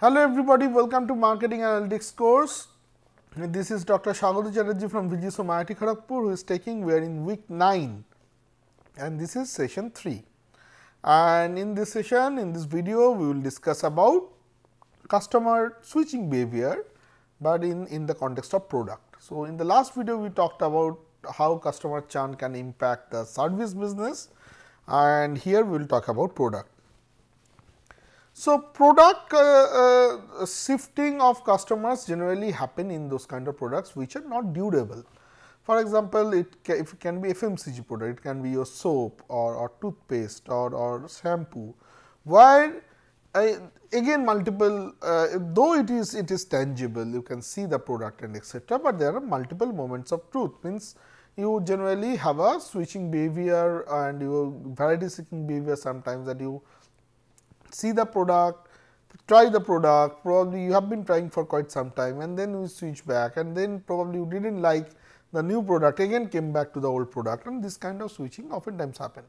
Hello everybody, welcome to Marketing Analytics course. This is Dr. Swagato Chatterjee from VGSO IIT Kharagpur who is taking, we are in week 9 and this is session 3. And in this session, in this video, we will discuss about customer switching behavior, but in, in the context of product. So, in the last video, we talked about how customer churn can impact the service business and here we will talk about product. So, product uh, uh, shifting of customers generally happen in those kind of products which are not durable. For example, it if it can be FMCG product, it can be your soap or, or toothpaste or, or shampoo, where again multiple uh, though it is it is tangible you can see the product and etc., but there are multiple moments of truth means you generally have a switching behavior and you variety seeking behavior sometimes that you see the product, try the product, probably you have been trying for quite some time and then you switch back and then probably you did not like the new product again came back to the old product and this kind of switching oftentimes happen.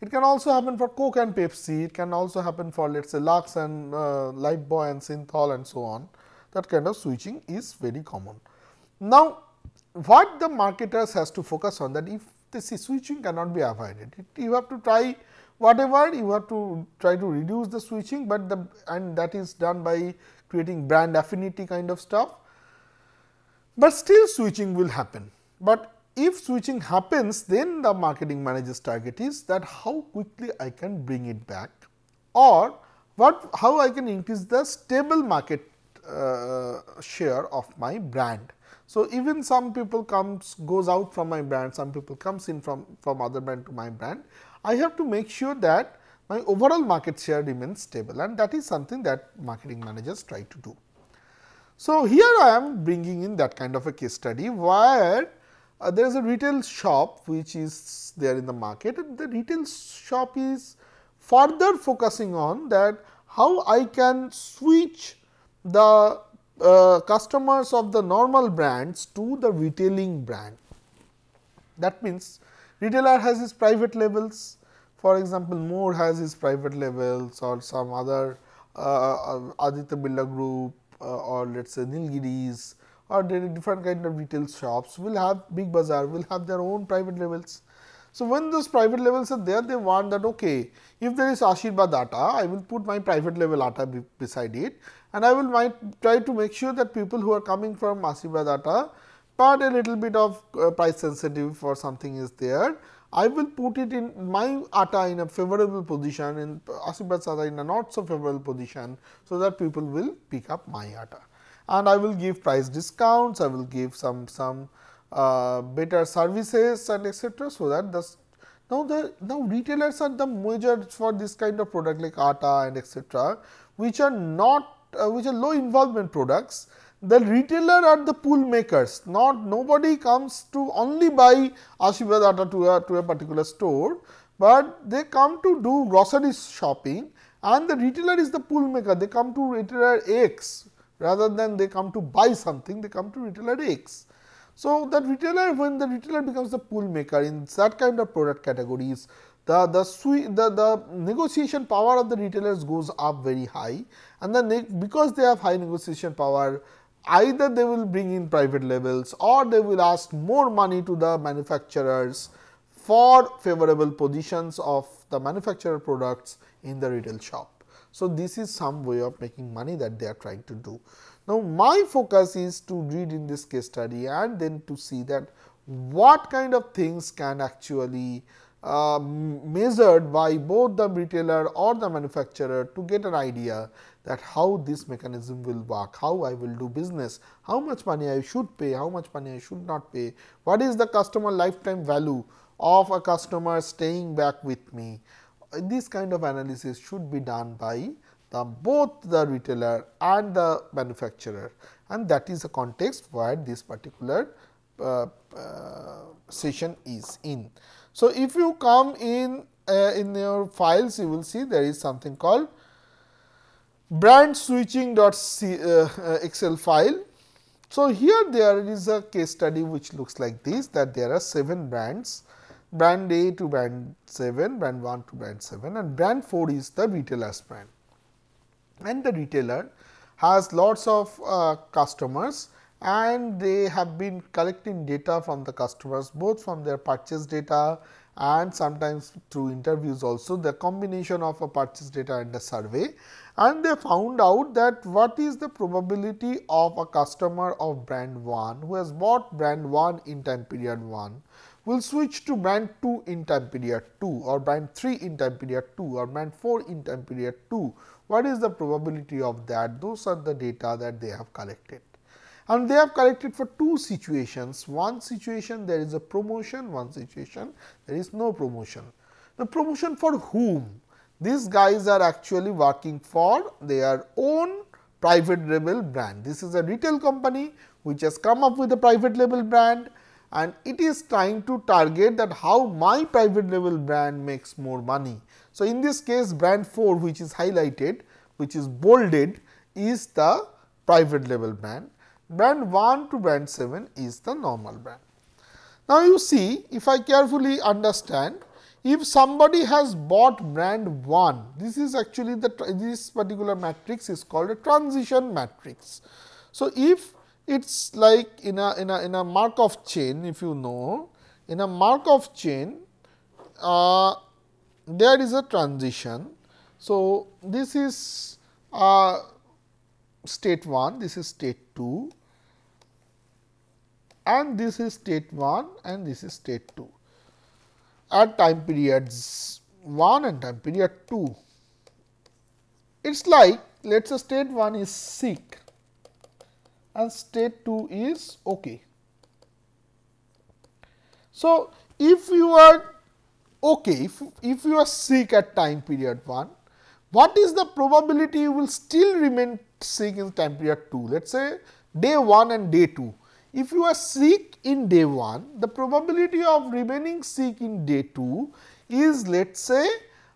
It can also happen for Coke and Pepsi, it can also happen for let us say Lux and uh, Lifebuoy and Cinthol and so on. That kind of switching is very common. Now, what the marketers has to focus on that if the switching cannot be avoided, it, you have to try whatever you have to try to reduce the switching, but the and that is done by creating brand affinity kind of stuff, but still switching will happen. But if switching happens then the marketing manager's target is that how quickly I can bring it back or what how I can increase the stable market uh, share of my brand. So, even some people comes goes out from my brand, some people comes in from, from other brand to my brand. I have to make sure that my overall market share remains stable and that is something that marketing managers try to do. So, here I am bringing in that kind of a case study where uh, there is a retail shop which is there in the market and the retail shop is further focusing on that how I can switch the uh, customers of the normal brands to the retailing brand. That means, retailer has his private labels for example, More has his private labels or some other uh, uh Aditya Birla Group uh, or let us say Nilgiris or different kind of retail shops will have Big Bazaar will have their own private labels. So, when those private labels are there they want that okay, if there is Aashirvaad Atta I will put my private label be beside it and I will try to make sure that people who are coming from Aashirvaad Atta but a little bit of uh, price sensitive or something is there I will put it in my atta in a favorable position in Aashirvaad atta in a not so favorable position. So, that people will pick up my atta and I will give price discounts, I will give some some uh, better services and etc. So, that the now the now retailers are the major for this kind of product like atta and etc., which are not uh, which are low involvement products the retailer are the pool makers. Not nobody comes to only buy Aashirvaad atta to a, to a particular store, but they come to do grocery shopping and the retailer is the pool maker. They come to retailer X. Rather than they come to buy something they come to retailer X. So, that retailer when the retailer becomes the pool maker in that kind of product categories the the, the the negotiation power of the retailers goes up very high. And then because they have high negotiation power either they will bring in private labels or they will ask more money to the manufacturers for favorable positions of the manufacturer products in the retail shop. So, this is some way of making money that they are trying to do. Now, my focus is to read in this case study and then to see that what kind of things can actually uh, measured by both the retailer or the manufacturer to get an idea that how this mechanism will work, how I will do business, how much money I should pay, how much money I should not pay, what is the customer lifetime value of a customer staying back with me. This kind of analysis should be done by the both the retailer and the manufacturer and that is the context where this particular uh, uh, session is in. So, if you come in uh, in your files you will see there is something called brand switching dot uh, uh, excel file. So, here there is a case study which looks like this that there are 7 brands brand A to brand 7, brand 1 to brand 7 and brand 4 is the retailer's brand. And the retailer has lots of uh, customers and they have been collecting data from the customers both from their purchase data and sometimes through interviews also the combination of a purchase data and a survey and they found out that what is the probability of a customer of brand 1 who has bought brand 1 in time period 1 will switch to brand 2 in time period 2 or brand 3 in time period 2 or brand 4 in time period 2. What is the probability of that? Those are the data that they have collected and they have collected for two situations. One situation there is a promotion, one situation there is no promotion. The promotion for whom? These guys are actually working for their own private label brand. This is a retail company which has come up with a private label brand and it is trying to target that how my private label brand makes more money. So, in this case brand 4 which is highlighted which is bolded is the private label brand brand 1 to brand 7 is the normal brand. Now, you see if I carefully understand if somebody has bought brand 1 this is actually the this particular matrix is called a transition matrix. So, if it is like in a in a in a Markov chain if you know in a Markov chain uh, there is a transition. So, this is uh, state 1 this is state 2 and this is state 1 and this is state 2 at time periods 1 and time period 2. It is like let us say state 1 is sick and state 2 is okay. So, if you are okay, if, if you are sick at time period 1, what is the probability you will still remain sick in time period 2? Let us say day 1 and day 2. If you are sick in day 1, the probability of remaining sick in day 2 is let us say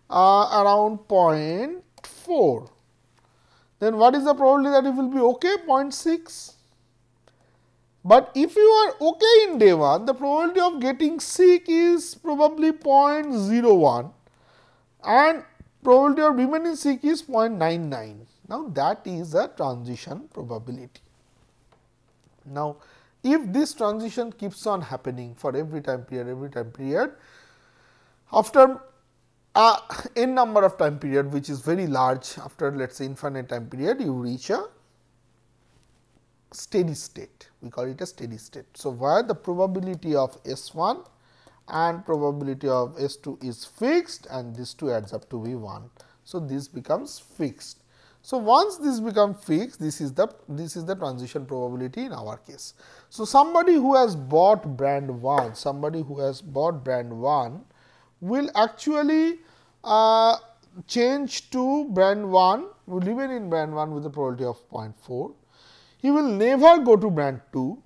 uh, around 0.4. Then what is the probability that it will be okay? 0.6. But if you are okay in day 1, the probability of getting sick is probably 0.01 and probability of remaining sick is 0.99. Now, that is a transition probability. Now, if this transition keeps on happening for every time period, every time period, after a n number of time period which is very large after let us say infinite time period you reach a steady state we call it a steady state. So, where the probability of S 1 and probability of S 2 is fixed and this 2 adds up to be 1. So, this becomes fixed so, once this become fixed this is the this is the transition probability in our case. So, somebody who has bought brand 1 somebody who has bought brand 1 will actually uh, change to brand 1 will remain in brand 1 with a probability of 0.4. He will never go to brand 2,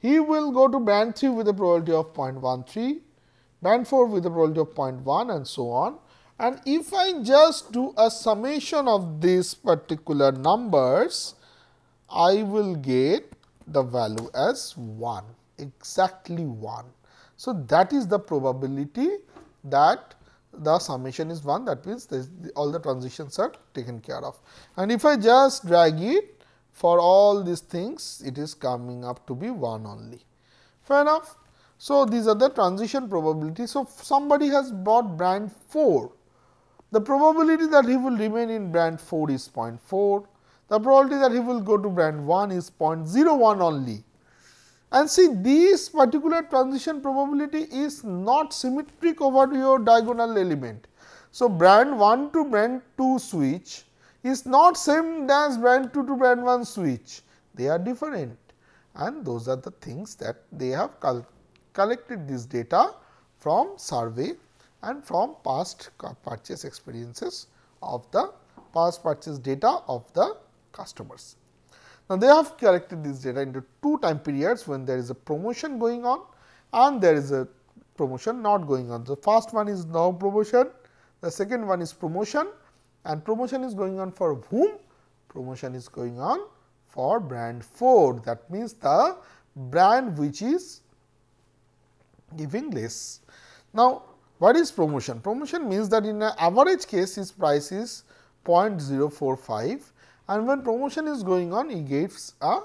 he will go to brand 3 with a probability of 0.13, brand 4 with a probability of 0.1 and so on and if I just do a summation of these particular numbers, I will get the value as 1 exactly 1. So, that is the probability that the summation is 1 that means all the transitions are taken care of. And if I just drag it for all these things it is coming up to be 1 only fair enough. So, these are the transition probability. So, somebody has bought brand 4 the probability that he will remain in brand 4 is 0.4, the probability that he will go to brand 1 is 0.01 only. And see this particular transition probability is not symmetric over your diagonal element. So, brand 1 to brand 2 switch is not same as brand 2 to brand 1 switch, they are different and those are the things that they have collected this data from survey and from past purchase experiences of the past purchase data of the customers. Now, they have collected this data into two time periods when there is a promotion going on and there is a promotion not going on. The first one is no promotion, the second one is promotion and promotion is going on for whom? Promotion is going on for brand 4 that means the brand which is giving less. Now, what is promotion? Promotion means that in an average case his price is 0.045 and when promotion is going on he gives a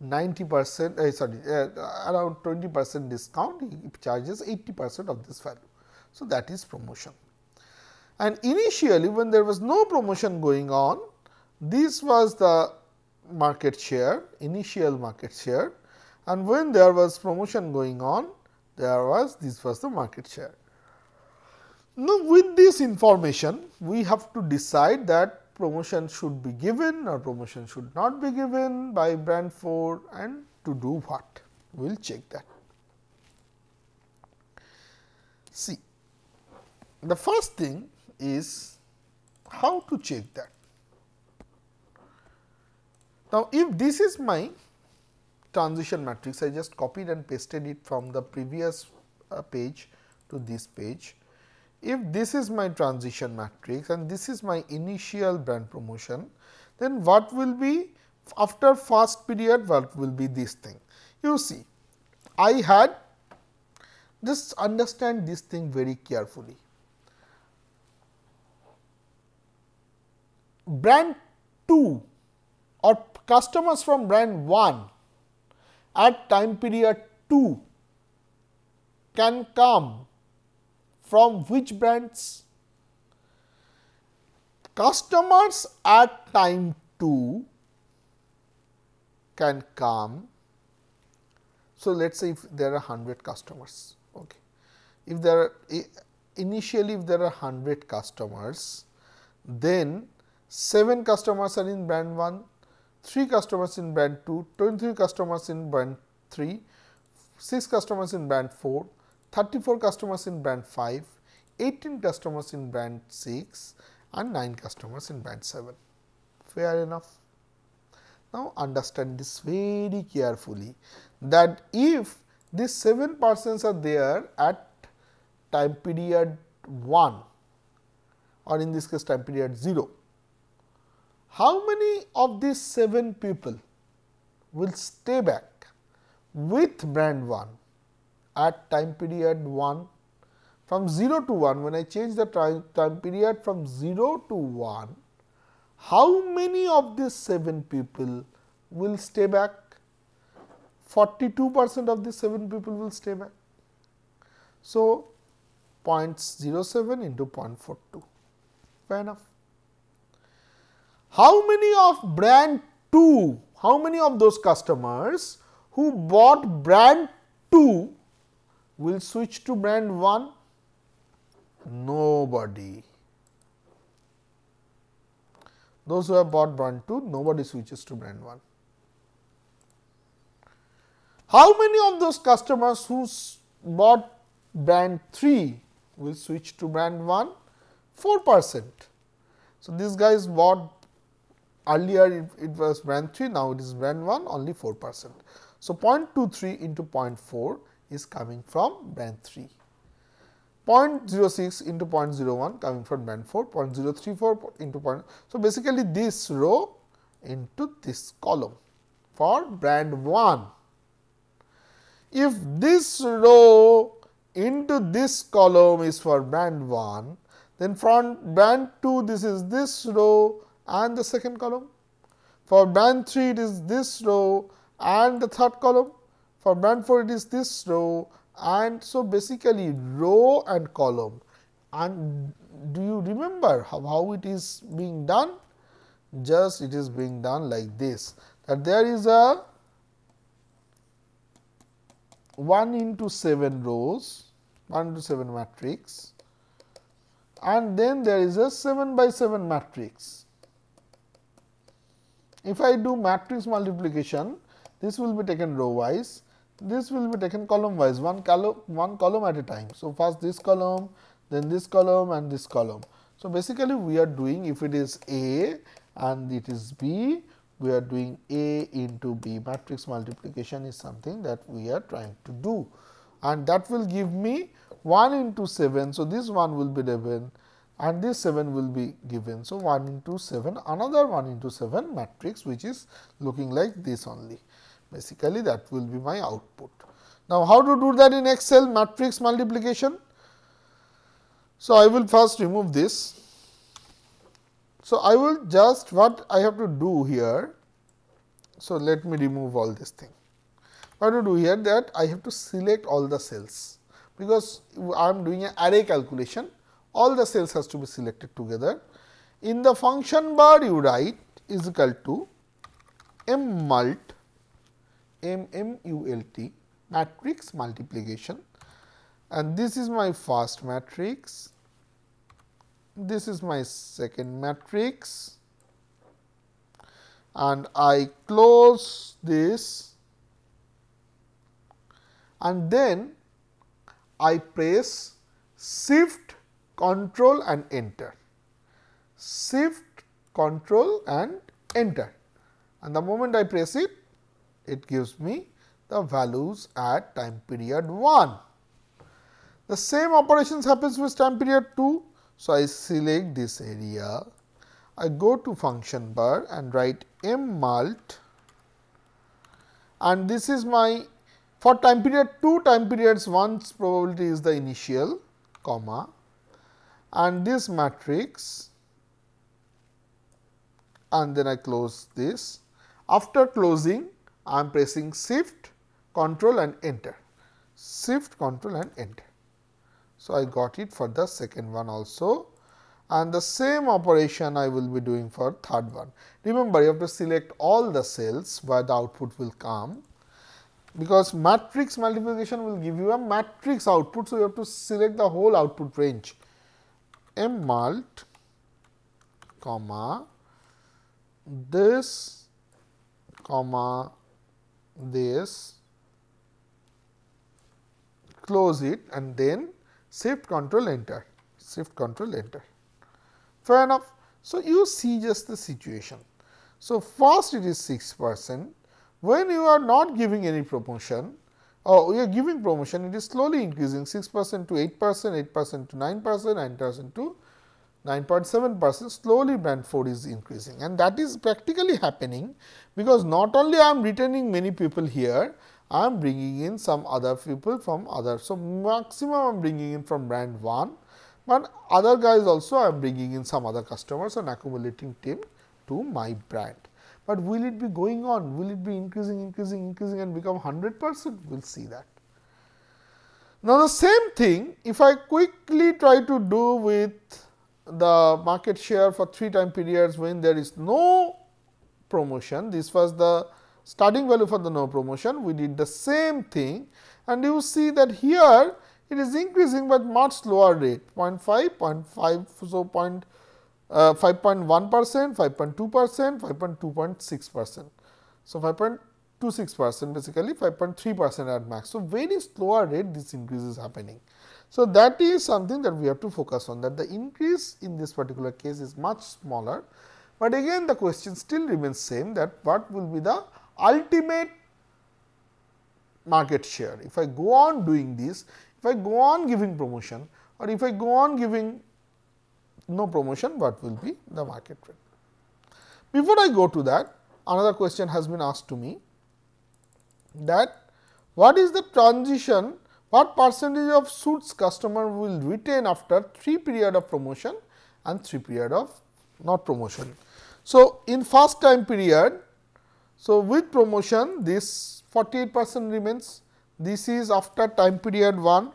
90 percent uh, sorry uh, around 20 percent discount he charges 80 percent of this value. So, that is promotion. And initially when there was no promotion going on this was the market share initial market share and when there was promotion going on there was this was the market share. Now, with this information we have to decide that promotion should be given or promotion should not be given by brand 4 and to do what we will check that. See the first thing is how to check that. Now, if this is my transition matrix, I just copied and pasted it from the previous uh, page to this page. If this is my transition matrix and this is my initial brand promotion, then what will be after first period what will be this thing. You see, I had just understand this thing very carefully. Brand 2 or customers from brand 1 at time period 2 can come from which brands? Customers at time 2 can come. So, let us say if there are 100 customers. Okay. If there are initially if there are 100 customers, then 7 customers are in brand 1, 3 customers in brand 2, 23 customers in brand 3, 6 customers in brand 4, 34 customers in brand 5, 18 customers in brand 6 and 9 customers in brand 7. Fair enough. Now, understand this very carefully that if these 7 persons are there at time period 1 or in this case time period 0, how many of these 7 people will stay back with brand 1 at time period 1 from 0 to 1 when I change the time, period from 0 to 1 how many of these 7 people will stay back 42 percent of these 7 people will stay back. So, 0.07 into 0.42 fair enough. How many of brand 2, how many of those customers who bought brand 2 will switch to brand 1? Nobody. Those who have bought brand 2, nobody switches to brand 1. How many of those customers who bought brand 3 will switch to brand 1? 4 percent. So, these guys bought earlier it, it, was brand 3 now it is brand 1 only 4 percent. So, 0.23 into 0.4 is coming from brand 3. 0.06 into 0.01 coming from brand 4, 0.034 into point. So, basically this row into this column for brand 1. If this row into this column is for brand 1, then from brand 2 this is this row and the second column. For band 3 it is this row and the third column. For 4 it is this row and so basically row and column. And do you remember how, how it is being done? Just it is being done like this that there is a 1 into 7 rows 1 into 7 matrix and then there is a 7 by 7 matrix. If I do matrix multiplication, this will be taken row wise, this will be taken column wise, one column, one column at a time. So, first this column, then this column and this column. So, basically we are doing if it is A and it is B, we are doing A into B matrix multiplication is something that we are trying to do and that will give me 1 into 7. So, this one will be 11 and this 7 will be given. So, 1 into 7 another 1 into 7 matrix which is looking like this only basically that will be my output. Now, how to do that in Excel matrix multiplication? So, I will first remove this. So, I will just what I have to do here. So, let me remove all this thing. What to do here that I have to select all the cells because I am doing an array calculation all the cells has to be selected together. In the function bar you write is equal to m mult m m u l t matrix multiplication. And this is my first matrix, this is my second matrix. And I close this. And then I press shift control and enter. Shift control and enter. And the moment I press it it gives me the values at time period 1. The same operations happens with time period 2. So, I select this area, I go to function bar and write m mult and this is my for time period 2 time periods 1's probability is the initial comma and this matrix and then I close this. After closing I am pressing shift control and enter shift control and enter. So, I got it for the second one also and the same operation I will be doing for third one. Remember you have to select all the cells where the output will come because matrix multiplication will give you a matrix output. So, you have to select the whole output range m mult comma this comma this close it and then shift control enter, shift control enter. Fair enough. So, you see just the situation. So, first it is 6 percent, when you are not giving any promotion or we are giving promotion, it is slowly increasing 6 percent to 8 percent, 8 percent to 9 percent, 9 percent to 9.7 percent slowly band 4 is increasing and that is practically happening because not only I am retaining many people here, I am bringing in some other people from other. So, maximum I am bringing in from brand 1, but other guys also I am bringing in some other customers and accumulating team to my brand. But will it be going on? Will it be increasing, increasing, increasing and become 100 percent? We will see that. Now, the same thing if I quickly try to do with the market share for 3 time periods when there is no promotion, this was the starting value for the no promotion, we did the same thing and you see that here it is increasing but much slower rate 0.5, 0.5, so point, uh, 5.1 percent, 5.2 percent, 5.2.6 percent. So, 5.26 percent basically 5.3 percent at max. So, very slower rate this increase is happening. So, that is something that we have to focus on that the increase in this particular case is much smaller, but again the question still remains same that what will be the ultimate market share. If I go on doing this, if I go on giving promotion or if I go on giving no promotion, what will be the market rate. Before I go to that, another question has been asked to me that what is the transition, what percentage of suits customer will retain after 3 period of promotion and 3 period of not promotion. So, in first time period so, with promotion this 48 percent remains, this is after time period 1,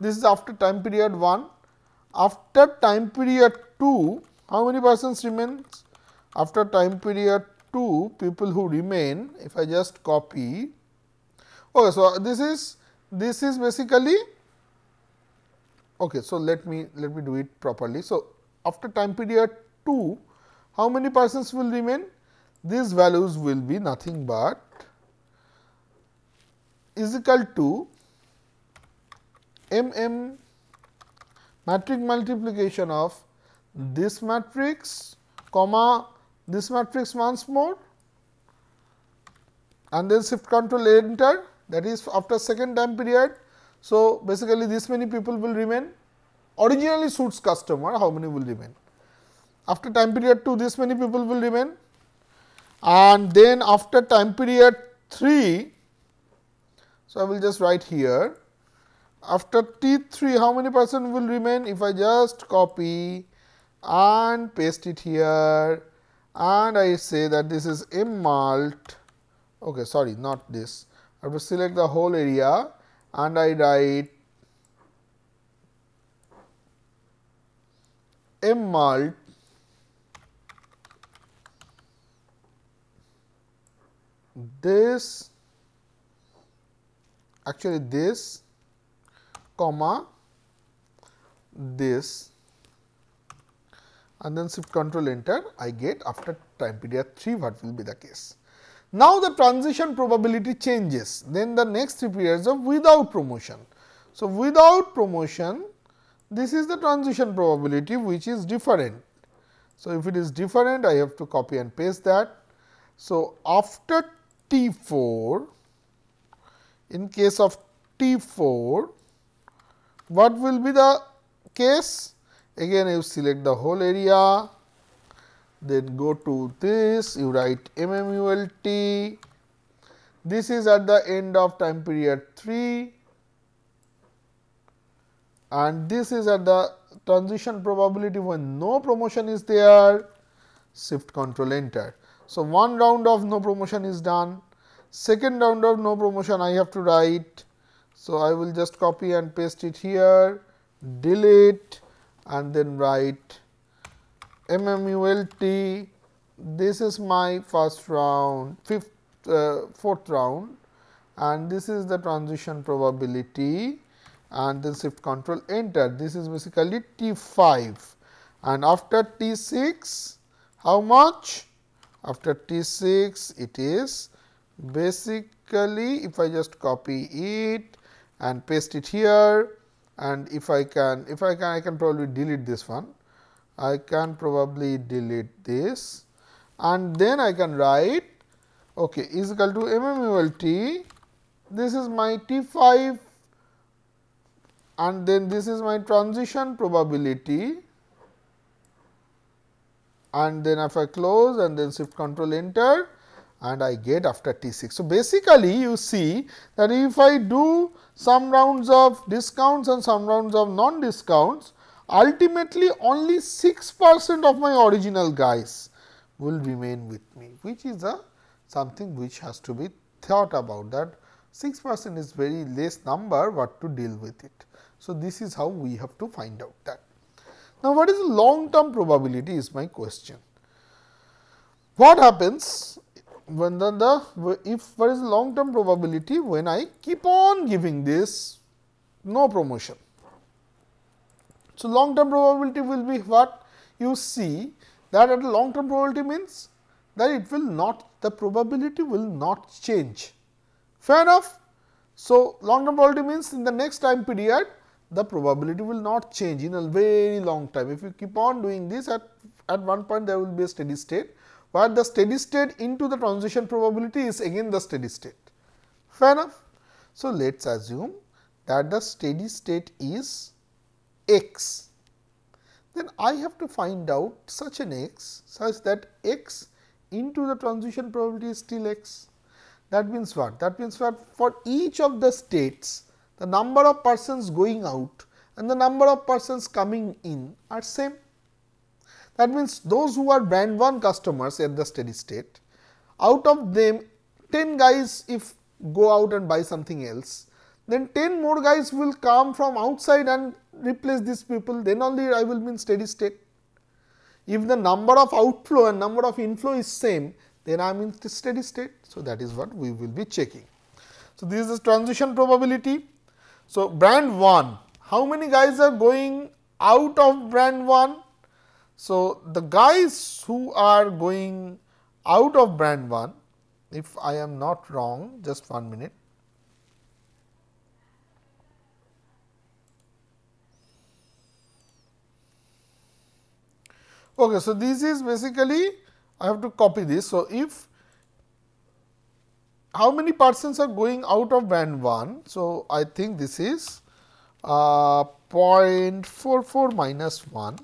this is after time period 1, after time period 2, how many persons remains? After time period 2, people who remain, if I just copy, okay, so this is this is basically okay so let me let me do it properly so after time period 2 how many persons will remain? These values will be nothing but is equal to m m matrix multiplication of this matrix comma this matrix once more and then shift control enter that is after second time period. So, basically this many people will remain originally suits customer how many will remain after time period 2 this many people will remain and then after time period 3. So, I will just write here after T 3 how many percent will remain if I just copy and paste it here and I say that this is M mult okay sorry not this. I have to select the whole area and I write M mult this actually this comma this and then shift control enter I get after time period 3 what will be the case. Now, the transition probability changes then the next three periods of without promotion. So, without promotion this is the transition probability which is different. So, if it is different I have to copy and paste that. So, after T 4 in case of T 4 what will be the case again you select the whole area then go to this you write mmult this is at the end of time period 3 and this is at the transition probability when no promotion is there. Shift control enter. So, one round of no promotion is done. Second round of no promotion I have to write. So, I will just copy and paste it here. Delete and then write mmult this is my first round fifth uh, fourth round and this is the transition probability and then shift control enter. This is basically T 5 and after T 6 how much? After T 6 it is basically if I just copy it and paste it here and if I can if I can I can probably delete this one. I can probably delete this. And then I can write okay, is equal to mmult this is my T 5 and then this is my transition probability. And then if I close and then shift control enter and I get after T 6. So, basically you see that if I do some rounds of discounts and some rounds of non discounts ultimately only 6 percent of my original guys will remain with me, which is a something which has to be thought about that 6 percent is very less number what to deal with it. So, this is how we have to find out that. Now, what is the long term probability is my question. What happens when the, the if what is long term probability when I keep on giving this no promotion so, long term probability will be what you see that at long term probability means that it will not the probability will not change fair enough. So, long term probability means in the next time period the probability will not change in a very long time. If you keep on doing this at, at one point there will be a steady state, but the steady state into the transition probability is again the steady state fair enough. So, let us assume that the steady state is x, then I have to find out such an x such that x into the transition probability is still x. That means what? That means what for each of the states the number of persons going out and the number of persons coming in are same. That means, those who are brand 1 customers at the steady state, out of them 10 guys if go out and buy something else, then 10 more guys will come from outside and replace these people then only I will be in steady state. If the number of outflow and number of inflow is same then I am in the steady state. So, that is what we will be checking. So, this is the transition probability. So, brand 1 how many guys are going out of brand 1? So, the guys who are going out of brand 1 if I am not wrong just one minute Okay, so, this is basically I have to copy this. So, if how many persons are going out of band 1? So, I think this is uh, 0.44 minus 1.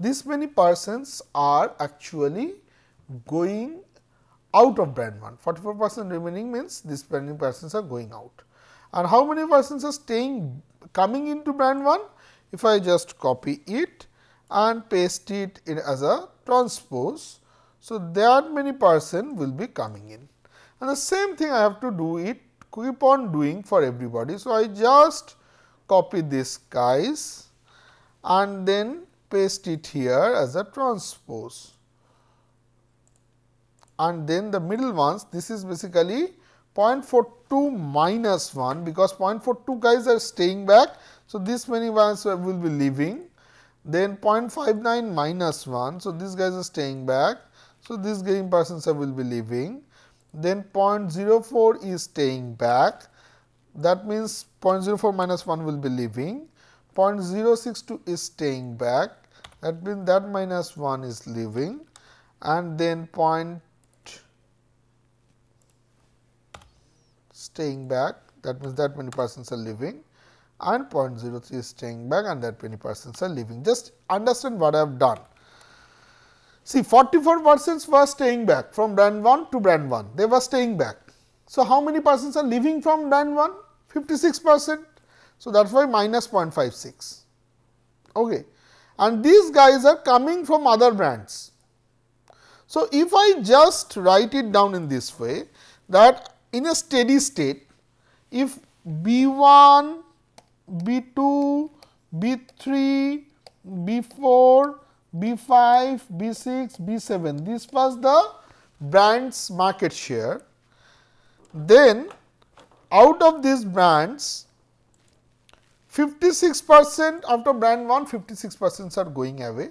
This many persons are actually going out of band 1, 44 percent remaining means this many persons are going out. and how many persons are staying coming into brand 1? If I just copy it and paste it in as a transpose. So, that many person will be coming in and the same thing I have to do it keep on doing for everybody. So, I just copy this guys and then paste it here as a transpose and then the middle ones this is basically 0.42 minus 1 because 0.42 guys are staying back. So, this many ones will be leaving then 0.59 minus 1. So, these guys are staying back. So, these getting persons will be leaving then 0.04 is staying back that means 0.04 minus 1 will be leaving 0.062 is staying back that means that minus 1 is leaving and then point staying back that means that many persons are leaving and 0.03 is staying back and that many persons are leaving. Just understand what I have done. See 44 persons were staying back from brand 1 to brand 1, they were staying back. So, how many persons are leaving from brand 1? 56 percent. So, that is why minus 0.56. Okay. And these guys are coming from other brands. So, if I just write it down in this way that in a steady state, if B 1, B 2, B 3, B 4, B5, B6, B7. This was the brand's market share. Then out of these brands, 56 percent after brand 1, 56 percent are going away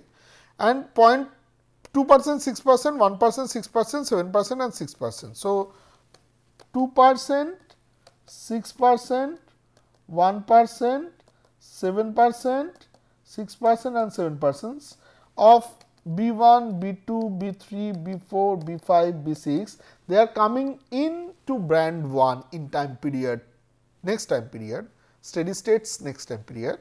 and 0.2 percent, 6 percent, 1 percent, 6 percent, 7 percent and 6 percent. So, 2 percent, 6 percent, 1 percent, 7 percent, 6 percent and 7 percent of B1, B2, B3, B4, B5, B6, they are coming into brand 1 in time period, next time period, steady states next time period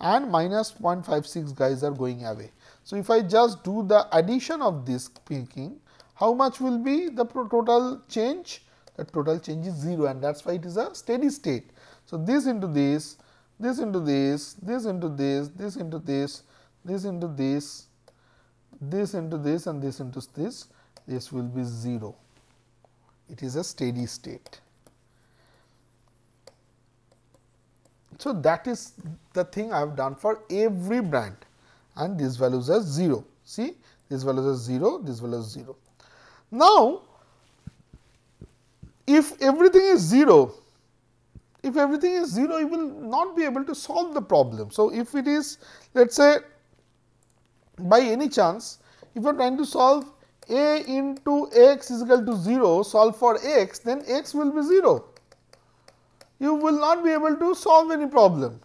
and minus 0.56 guys are going away. So, if I just do the addition of this picking, how much will be the total change? The total change is 0 and that is why it is a steady state. So, this into this, this into this, this into this, this into this, this into this, this into this and this into this, this will be 0. It is a steady state. So, that is the thing I have done for every brand and these values are 0. See, these values are 0, these values are 0. Now, if everything is 0, if everything is 0, you will not be able to solve the problem. So, if it is let us say by any chance if you are trying to solve a into x is equal to 0 solve for x then x will be 0 you will not be able to solve any problem.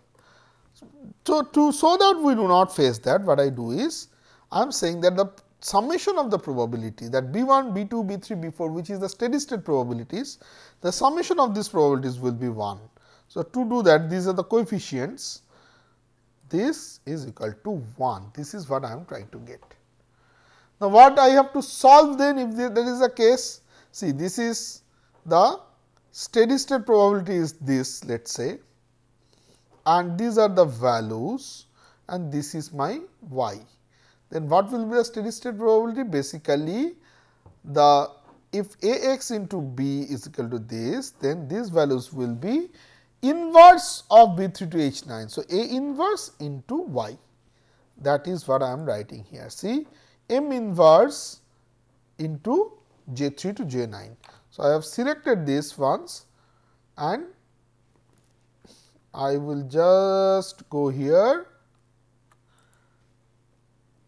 So, to so that we do not face that what I do is I am saying that the summation of the probability that b 1, b 2, b 3, b 4 which is the steady state probabilities the summation of these probabilities will be 1. So, to do that these are the coefficients this is equal to 1. This is what I am trying to get. Now, what I have to solve then if there is a case, see this is the steady state probability is this let us say and these are the values and this is my y. Then what will be the steady state probability? Basically, the if a x into b is equal to this, then these values will be inverse of B 3 to H 9. So, A inverse into Y that is what I am writing here. See M inverse into J 3 to J 9. So, I have selected these ones and I will just go here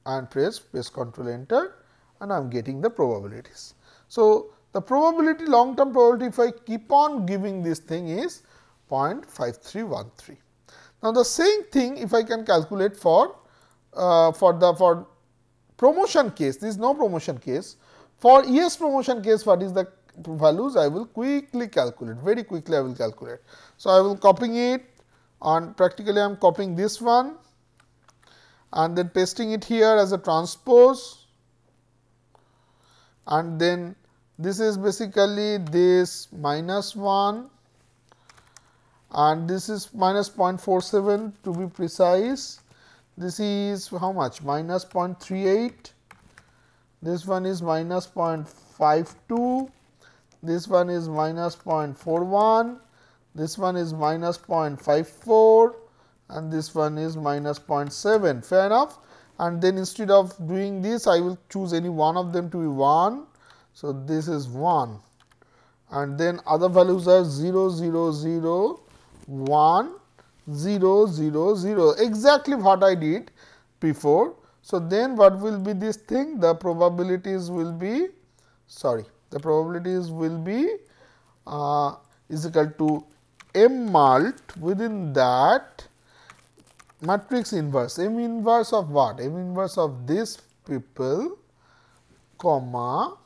and press press control enter and I am getting the probabilities. So, the probability long term probability if I keep on giving this thing is 0.5313. Now, the same thing if I can calculate for uh, for the for promotion case, this is no promotion case. For yes promotion case, what is the values? I will quickly calculate, very quickly I will calculate. So, I will copying it and practically I am copying this one and then pasting it here as a transpose and then this is basically this minus 1 and this is minus 0.47 to be precise. This is how much minus 0.38, this one is minus 0.52, this one is minus 0.41, this one is minus 0.54 and this one is minus 0.7 fair enough? And then instead of doing this I will choose any one of them to be 1. So, this is 1 and then other values are 0 0 0 1 0 0 0 exactly what I did before. So, then what will be this thing? The probabilities will be sorry the probabilities will be uh, is equal to m mult within that matrix inverse. m inverse of what? m inverse of this people comma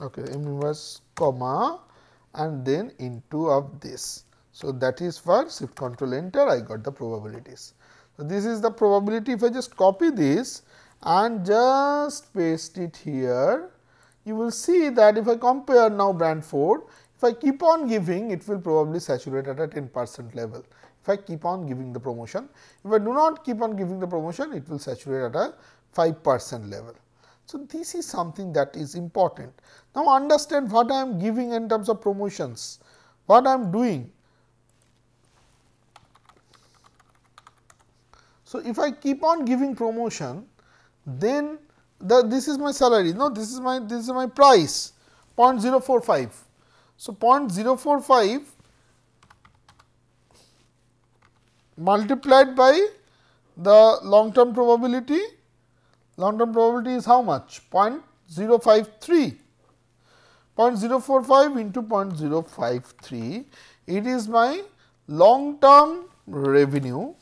okay m inverse comma and then into of this. So, that is for shift control enter. I got the probabilities. So, this is the probability. If I just copy this and just paste it here you will see that if I compare now Brantford if I keep on giving it will probably saturate at a 10 percent level if I keep on giving the promotion. If I do not keep on giving the promotion it will saturate at a 5 percent level. So, this is something that is important. Now, understand what I am giving in terms of promotions, what I am doing So, if I keep on giving promotion then the this is my salary. No this is my this is my price. 0.045. So, 0.045 multiplied by the long term probability. Long term probability is how much? 0.053 0.045 into 0.053 it is my long term revenue.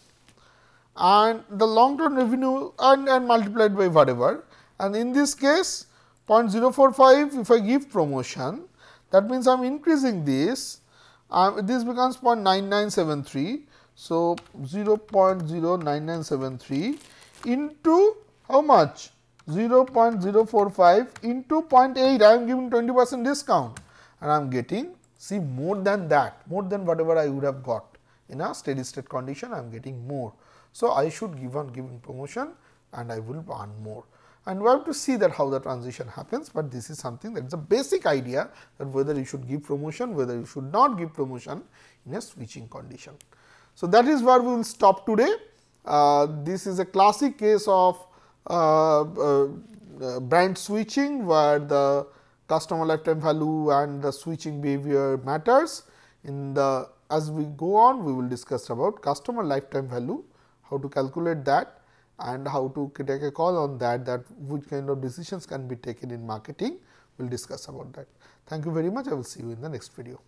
And the long term revenue and, and multiplied by whatever and in this case 0.045 if I give promotion that means I am increasing this. Um, this becomes 0.9973. So, 0.09973 into how much? 0.045 into 0.8 I am giving 20 percent discount. And I am getting see more than that more than whatever I would have got. In a steady state condition I am getting more. So, I should give on giving promotion and I will earn more and we have to see that how the transition happens, but this is something that is a basic idea that whether you should give promotion, whether you should not give promotion in a switching condition. So, that is where we will stop today. Uh, this is a classic case of uh, uh, uh brand switching where the customer lifetime value and the switching behavior matters. In the as we go on, we will discuss about customer lifetime value how to calculate that and how to take a call on that that which kind of decisions can be taken in marketing we will discuss about that. Thank you very much I will see you in the next video.